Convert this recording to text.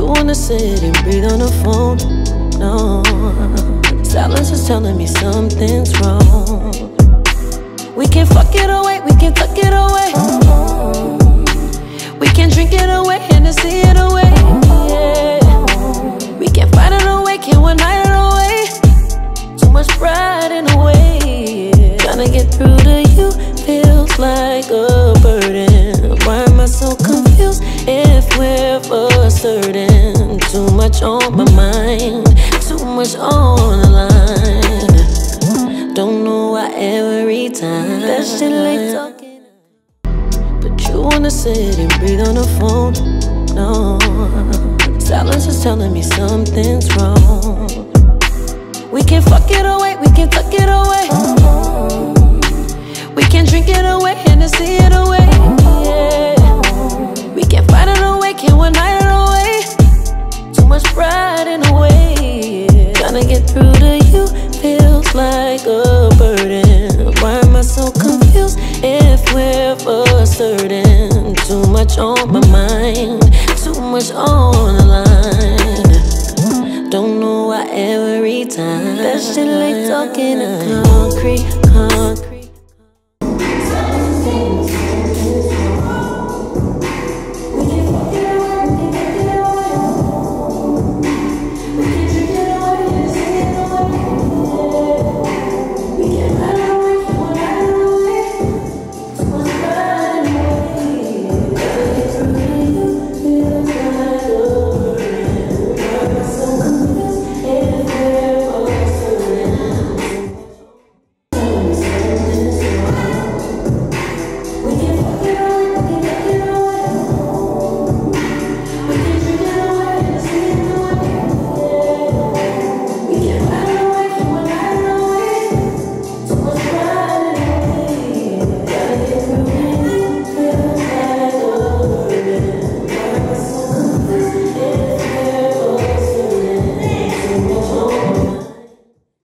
you wanna sit and breathe on the phone. No, silence is telling me something's wrong. We can fuck it away, we can tuck it away. We can drink it away and then see it away. Yeah. We can fight it away, can one night it away. Too much pride in the way. To get through Too much on my mind, too much on the line. Don't know why every time that shit like talking. But you wanna sit and breathe on the phone. No, silence is telling me something's wrong. If we're for certain? Too much on my mind, too much on the line. Don't know why every time that shit like talking to concrete.